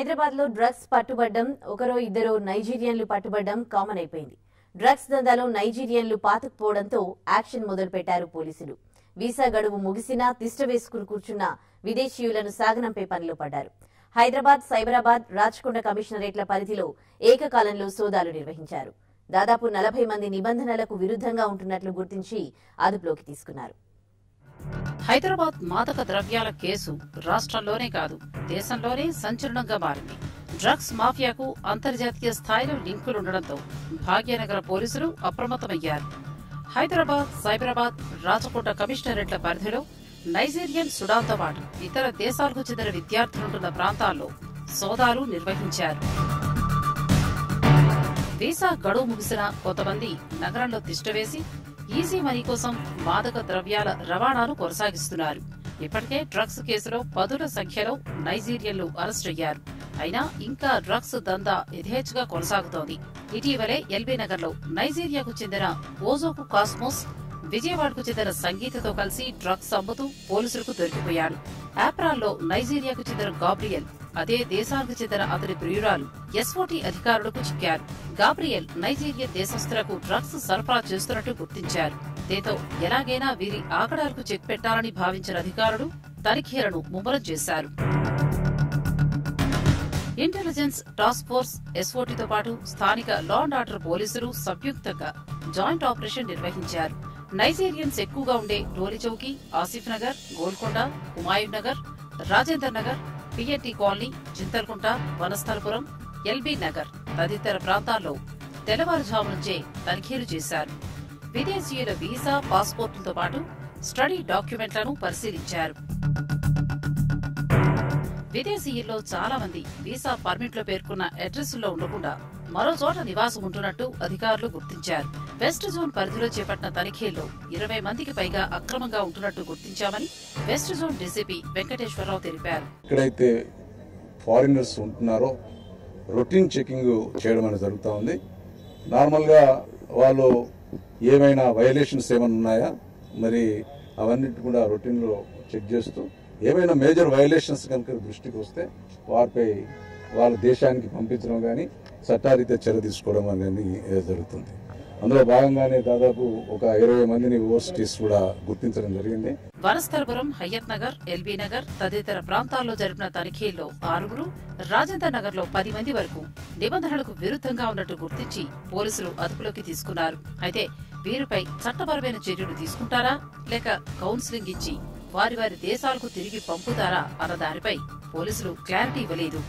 హైదరాబాద్లో డ్రగ్స్ పట్టుబడ్డం ఒకరో ఇద్దరు నైజీరియన్లు పట్టుబడ్డం కామన్ అయిపోయింది. డ్రగ్స్ దందాలో నైజీరియన్లు పాతుకుపోవడంతో యాక్షన్ మొదలుపెట్టారు పోలీసులు. వీసా గడువు ముగిసినా తిష్ట వేసుకుని కూర్చున్న విదేశీయులను సాగనంపే పనిలో పడ్డారు. హైదరాబాద్ సైబరాబాద్ రాచకొండ కమిషనరేట్ల పరిధిలో ఏకకాలంలో సోదాలు నిర్వహించారు. దాదాపు నలభై మంది నిబంధనలకు విరుద్ధంగా ఉంటున్నట్లు గుర్తించి అదుపులోకి తీసుకున్నారు. హైదరాబాద్ మాదక ద్రవ్యాల కేసు రాష్ట్రంలోనే కాదు దేశంలోనే సంచలనంగా మారింది. డ్రగ్స్ మాఫియాకు అంతర్జాతీయ స్థాయిలో లింకులుండడంతో భాగ్యనగర పోలీసులు అప్రమత్తమయ్యారు. హైదరాబాద్ సైబరాబాద్ రాచకోట కమిషనరేట్ల పరిధిలో నైజీరియన్ సుడాన్తో పాటు ఇతర దేశాలకు చెందిన విద్యార్థులుంటున్న ప్రాంతాల్లో సోదాలు నిర్వహించారు. వీసా గడువు ముగిసిన కొంతమంది నగరంలో తిష్టవేసి ఈజీ మనీ కోసం మాదక ద్రవ్యాల రవాణాను కొనసాగిస్తున్నారు. ఇప్పటికే డ్రగ్స్ కేసులో పదుల సంఖ్యలో నైజీరియన్లు అరెస్ట్ అయ్యారు. అయినా ఇంకా డ్రగ్స్ దందా యథేచ్ఛగా కొనసాగుతోంది. ఇటీవలే ఎల్బీ నగర్లో నైజీరియాకు చెందిన ఓజోకు కాస్మోస్ విజయవాడకు చెందిన సంగీతతో కలిసి డ్రగ్స్ అమ్ముతూ పోలీసులకు దొరికిపోయాడు ఆప్రాల్లో నైజీరియాకు చెందిన గాబ్రియల్ అదే దేశానికి చెందిన అతని ప్రియురాలు ఎస్ఓటి అధికారులకు చిక్కారు. గాబ్రియల్ నైజీరియా దేశస్తులకు డ్రగ్స్ సరఫరా చేస్తున్నట్టు గుర్తించారు. దీంతో ఎలాగైనా వీరి ఆకడాలకు చెక్ పెట్టాలని భావించిన అధికారులు తనిఖీలను ముమ్మరం చేశారు. ఇంటెలిజెన్స్ టాస్క్ ఫోర్స్ ఎస్ఓటీతో పాటు స్థానిక లా అండ్ ఆర్డర్ పోలీసులు సంయుక్తంగా జాయింట్ ఆపరేషన్ నిర్వహించారు. నైజీరియన్స్ ఎక్కువగా ఉండే Toli Asif Nagar Golconda Humayun Nagar Rajendra Nagar PNT colony Chintalkunta Vanasthalipuram LB Nagar తదితర ప్రాంతాల్లో తెల్లవారుజాము నుంచే తనిఖీలు చేశారు. విదేశీయుల వీసా పాస్పోర్టులతో పాటు స్టడీ డాక్యుమెంట్లను పరిశీలించారు. విదేశీయుల్లో చాలా మంది వీసా పర్మిట్లో పేర్కొన్న అడ్రస్లో ఉండకుండా మరో చోట నివాసం ఉంటున్నట్టు అధికారులు గుర్తించారు. వెస్ట్ జోన్ పరిధిలో చేపట్టిన తనిఖీల్లో ఇరవై మందికి పైగా అక్రమంగా ఉంటున్నట్టు గుర్తించామని వెస్ట్ జోన్ డీసీపీ వెంకటేశ్వరరావు తెలిపారు. ఎక్కడైతే ఫారినర్స్ ఉంటున్నారో రొటీన్ చెకింగ్ చేయడం అనేది జరుగుతూ ఉంది. నార్మల్గా వాళ్ళు ఏమైనా వయలేషన్స్ ఏమైనా ఉన్నాయా? మరి అవన్నిటి కూడా రొటీన్లో చెక్ చేస్తూ ఏమైనా మేజర్ వైలేషన్స్ కనుక దృష్టికి వస్తే వారిపై వాళ్ళ దేశానికి పంపించడం కానీ చట్టారీత్యా చర్య తీసుకోవడం అనేది జరుగుతుంది. అందులో భాగంగానే దాదాపు ఒక ఇరవై మందిని ఓవర్సిటీస్ కూడా గుర్తించడం జరిగింది. వనస్థలపురం హయ్యత్ నగర్ ఎల్బీ నగర్ తదితర ప్రాంతాల్లో జరిపిన తనిఖీల్లో ఆరుగురు రాజేంద్ర నగర్లో పది మంది వరకు నిబంధనలకు విరుద్ధంగా ఉన్నట్టు గుర్తించి పోలీసులు అదుపులోకి తీసుకున్నారు. అయితే వీరిపై చట్టపరమైన చర్యలు తీసుకుంటారా లేక కౌన్సిలింగ్ ఇచ్చి వారి వారి దేశాలకు తిరిగి పంపుతారా అన్న దానిపై పోలీసులు క్లారిటీ ఇవ్వలేదు.